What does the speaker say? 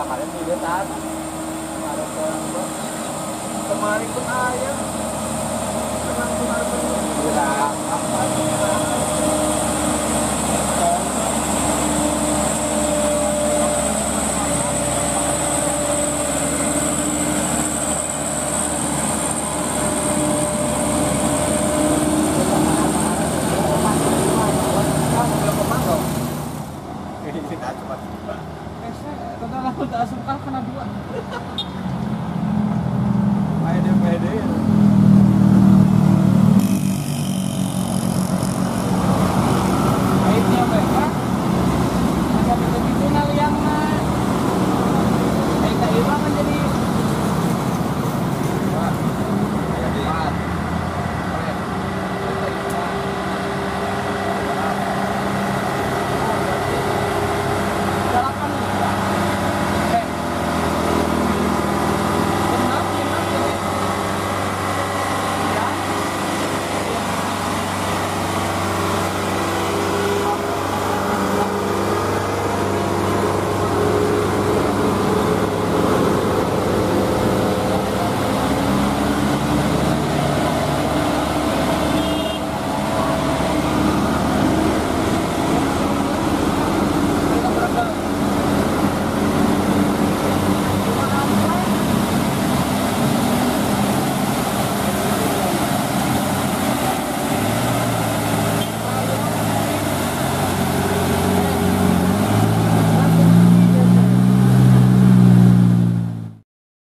kemarin orang tua kemarin pun ayam kemarin pun ada bilang apa Tak asup kena dua.